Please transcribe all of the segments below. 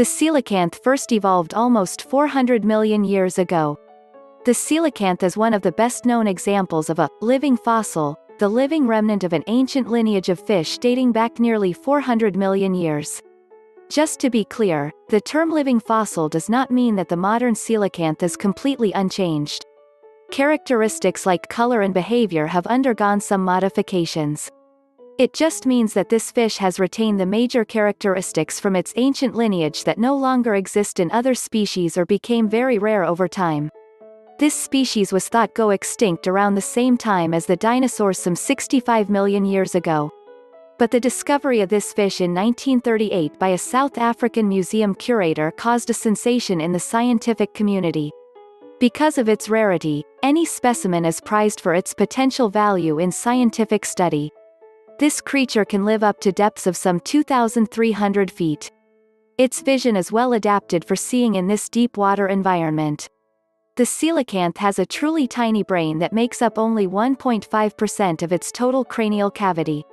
The coelacanth first evolved almost 400 million years ago. The coelacanth is one of the best-known examples of a living fossil, the living remnant of an ancient lineage of fish dating back nearly 400 million years. Just to be clear, the term living fossil does not mean that the modern coelacanth is completely unchanged. Characteristics like color and behavior have undergone some modifications. It just means that this fish has retained the major characteristics from its ancient lineage that no longer exist in other species or became very rare over time. This species was thought to go extinct around the same time as the dinosaurs some 65 million years ago. But the discovery of this fish in 1938 by a South African museum curator caused a sensation in the scientific community. Because of its rarity, any specimen is prized for its potential value in scientific study. This creature can live up to depths of some 2,300 feet. Its vision is well adapted for seeing in this deep water environment. The coelacanth has a truly tiny brain that makes up only 1.5% of its total cranial cavity.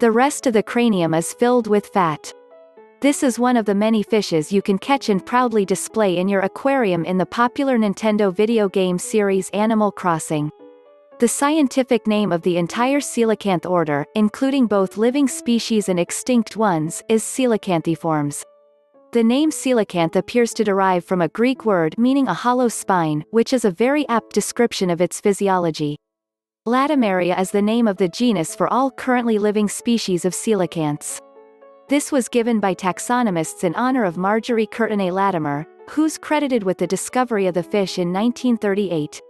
The rest of the cranium is filled with fat. This is one of the many fishes you can catch and proudly display in your aquarium in the popular Nintendo video game series Animal Crossing. The scientific name of the entire coelacanth order, including both living species and extinct ones, is Coelacanthiformes. The name coelacanth appears to derive from a Greek word meaning a hollow spine, which is a very apt description of its physiology. Latimeria is the name of the genus for all currently living species of coelacanths. This was given by taxonomists in honor of Marjorie Courtenay Latimer, who's credited with the discovery of the fish in 1938.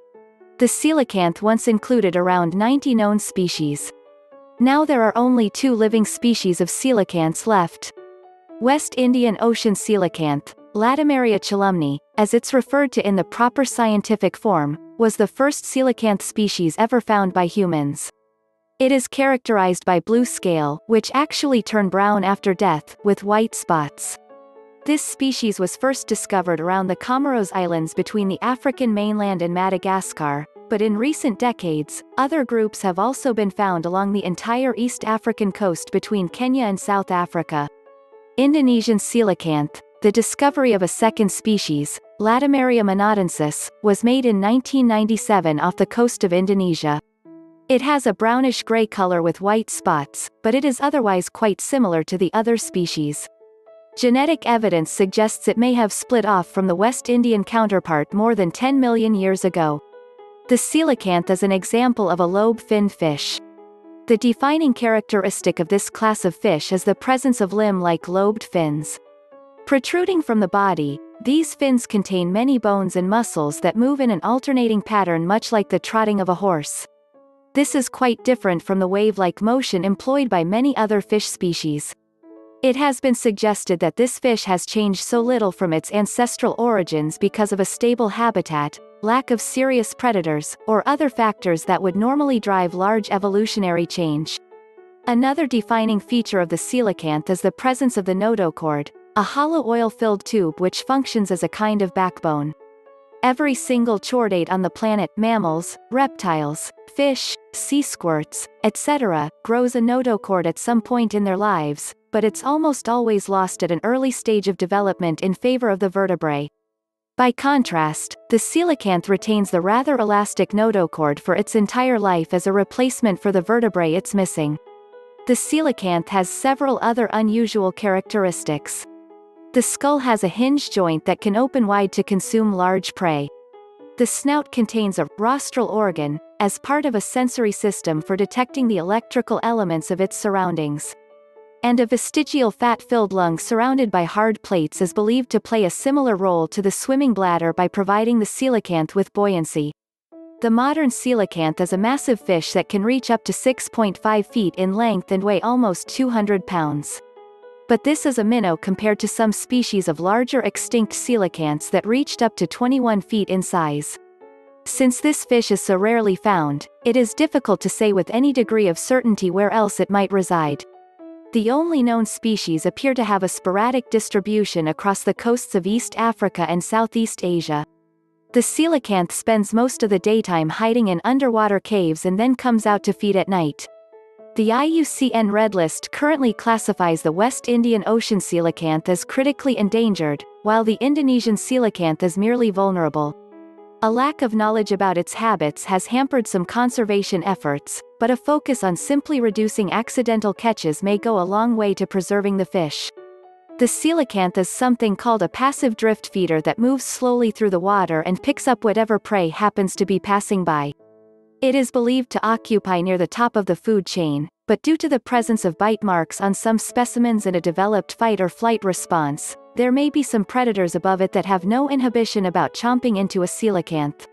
The coelacanth once included around 90 known species. Now there are only two living species of coelacanths left, West Indian Ocean coelacanth, Latimeria chalumnae, as it's referred to in the proper scientific form, was the first coelacanth species ever found by humans. It is characterized by blue scale, which actually turn brown after death, with white spots. This species was first discovered around the Comoros Islands between the African mainland and Madagascar, but in recent decades, other groups have also been found along the entire East African coast between Kenya and South Africa, Indonesian coelacanth, the discovery of a second species, Latimeria menadoensis, was made in 1997 off the coast of Indonesia. It has a brownish-gray color with white spots, but it is otherwise quite similar to the other species. Genetic evidence suggests it may have split off from the West Indian counterpart more than 10 million years ago. The coelacanth is an example of a lobe-finned fish. The defining characteristic of this class of fish is the presence of limb-like lobed fins. Protruding from the body, these fins contain many bones and muscles that move in an alternating pattern much like the trotting of a horse. This is quite different from the wave-like motion employed by many other fish species. It has been suggested that this fish has changed so little from its ancestral origins because of a stable habitat, lack of serious predators, or other factors that would normally drive large evolutionary change. Another defining feature of the coelacanth is the presence of the notochord, a hollow oil-filled tube which functions as a kind of backbone. Every single chordate on the planet mammals, reptiles, fish, sea squirts, etc., grows a notochord at some point in their lives, but it's almost always lost at an early stage of development in favor of the vertebrae. By contrast, the coelacanth retains the rather elastic notochord for its entire life as a replacement for the vertebrae it's missing. The coelacanth has several other unusual characteristics. The skull has a hinge joint that can open wide to consume large prey. The snout contains a rostral organ, as part of a sensory system for detecting the electrical elements of its surroundings and a vestigial fat-filled lung surrounded by hard plates is believed to play a similar role to the swimming bladder by providing the coelacanth with buoyancy. The modern coelacanth is a massive fish that can reach up to 6.5 feet in length and weigh almost 200 pounds. But this is a minnow compared to some species of larger extinct coelacanths that reached up to 21 feet in size. Since this fish is so rarely found, it is difficult to say with any degree of certainty where else it might reside. The only known species appear to have a sporadic distribution across the coasts of East Africa and Southeast Asia. The coelacanth spends most of the daytime hiding in underwater caves and then comes out to feed at night. The IUCN Red List currently classifies the West Indian Ocean coelacanth as critically endangered, while the Indonesian coelacanth is merely vulnerable. A lack of knowledge about its habits has hampered some conservation efforts, but a focus on simply reducing accidental catches may go a long way to preserving the fish. The coelacanth is something called a passive drift feeder that moves slowly through the water and picks up whatever prey happens to be passing by. It is believed to occupy near the top of the food chain, but due to the presence of bite marks on some specimens and a developed fight or flight response, there may be some predators above it that have no inhibition about chomping into a coelacanth.